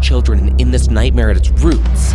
children in this nightmare at its roots.